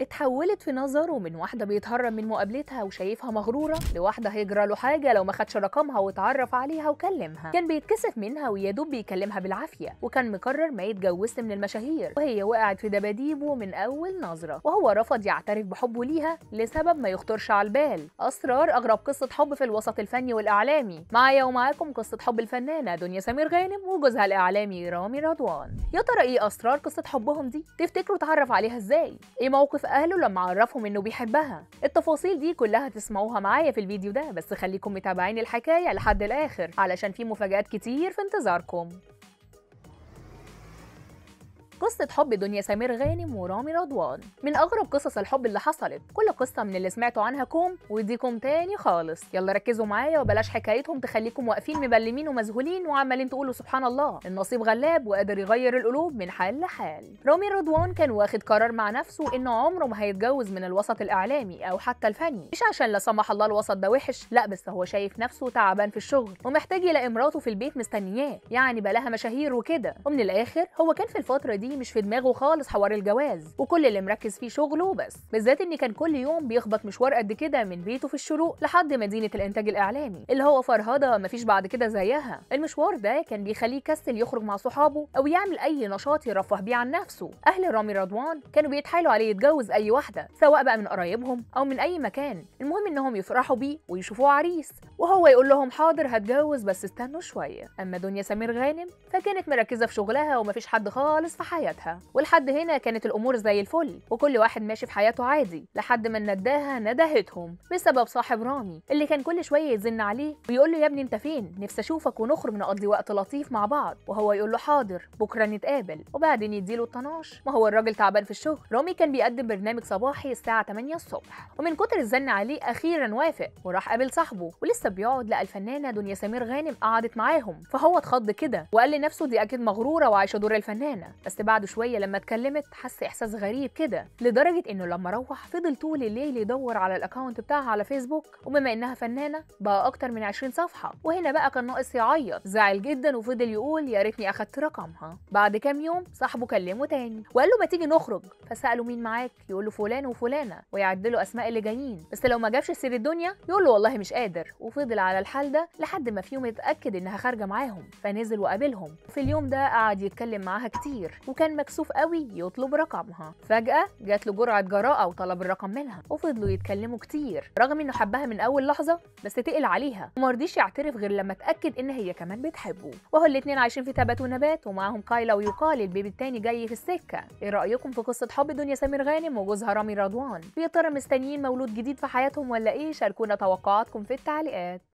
اتحولت في نظره من واحدة بيتهرب من مقابلتها وشايفها مغرورة لواحدة هيجرى له حاجة لو ما خدش رقمها واتعرف عليها وكلمها. كان بيتكسف منها ويا دوب بيكلمها بالعافية وكان مقرر ما يتجوزش من المشاهير. وهي وقعت في دباديبه من أول نظرة. وهو رفض يعترف بحبه ليها لسبب ما يخطرش على البال. أسرار أغرب قصة حب في الوسط الفني والإعلامي. معايا ومعاكم قصة حب الفنانة دنيا سمير غانم وجوزها الإعلامي رامي رضوان. يا ترى إيه أسرار قصة حبهم دي؟ تفتكروا اتعرف عليها إزاي؟ إيه موقف أهله لما عرفهم إنه بيحبها. التفاصيل دي كلها تسمعوها معايا في الفيديو ده بس خليكم متابعين الحكاية لحد الآخر علشان في مفاجآت كتير في انتظاركم. قصة حب دنيا سمير غانم ورامي رضوان. من أغرب قصص الحب اللي حصلت كل قصة من اللي سمعتوا عنها كوم ودي كوم تاني خالص. يلا ركزوا معايا وبلاش حكايتهم تخليكم واقفين مبلمين ومذهولين وعمالين تقولوا سبحان الله. النصيب غلاب وقادر يغير القلوب من حال لحال. رامي رضوان كان واخد قرار مع نفسه إنه عمره ما هيتجوز من الوسط الإعلامي أو حتى الفني. مش عشان لا سمح الله الوسط ده وحش لا بس هو شايف نفسه تعبان في الشغل ومحتاج يلاقي مراته في البيت مستنياه. يعني بلاها مشاهير وكده. ومن الآخر هو كان في الفترة دي مش في دماغه خالص حوار الجواز وكل اللي مركز فيه شغله وبس. بالذات إن كان كل يوم بيخبط مشوار قد كده من بيته في الشروق لحد مدينة الإنتاج الإعلامي اللي هو فرهضة مفيش بعد كده زيها. المشوار ده كان بيخليه يكسل يخرج مع صحابه أو يعمل أي نشاط يرفه بيه عن نفسه. أهل رامي رضوان كانوا بيتحايلوا عليه يتجوز أي واحدة سواء بقى من قرايبهم أو من أي مكان. المهم إنهم يفرحوا بيه ويشوفوه عريس وهو يقول لهم حاضر هتجوز بس استنوا شوية. أما دنيا سمير غانم فكانت مركزة في شغلها ومفيش حد خالص في حياتها. ولحد هنا كانت الأمور زي الفل وكل واحد ماشي في حياته عادي لحد ما نداها ندهتهم بسبب صاحب رامي اللي كان كل شوية يزن عليه ويقول له يا ابني أنت فين؟ نفسي أشوفك ونخرج نقضي وقت لطيف مع بعض. وهو يقول له حاضر بكرة نتقابل. وبعدين يديله الطناش. ما هو الراجل تعبان في الشغل. رامي كان بيقدم برنامج صباحي الساعة 8 الصبح. ومن كتر الزن عليه أخيرا وافق وراح قابل صاحبه ولسه بيقعد لقى الفنانه دنيا سمير غانم قعدت معاهم. فهو اتخض كده وقال لنفسه دي أكيد مغرورة وعايشة دور الفنانة. بس بعد شوية لما اتكلمت حس إحساس غريب كده لدرجة إنه لما روح فضل طول الليل يدور على الاكونت بتاعها على فيسبوك وبما إنها فنانة بقى أكتر من 20 صفحة. وهنا بقى كان ناقص يعيط زعل جدا وفضل يقول يا ريتني أخدت رقمها. بعد كام يوم صاحبه كلمه تاني وقال له ما تيجي نخرج؟ فسأله مين معاك؟ يقول له فلان وفلانة. ويعد له أسماء اللي جايين. بس لو ما جابش سير الدنيا يقول له والله مش قادر. وفضل على الحال ده لحد ما في يوم اتأكد إنها خارجة معاهم فنزل وقابلهم. وفي اليوم ده قعد يتكلم معاها كتير وكان مكسوف قوي يطلب رقمها. فجأة جات له جرعة جراءة وطلب الرقم منها. وفضلوا يتكلموا كتير رغم إنه حبها من أول لحظة بس تقل عليها. وما رضيش يعترف غير لما اتأكد إن هي كمان بتحبه. وهو الاتنين عايشين في تبات ونبات ومعاهم كايلا ويقال البيبي التاني جاي في السكة. إيه رأيكم في قصة حب دنيا سمير غانم وجوزها رامي رضوان؟ يا ترى مستنيين مولود جديد في حياتهم ولا إيه؟ شاركونا توقعاتكم في التعليقات.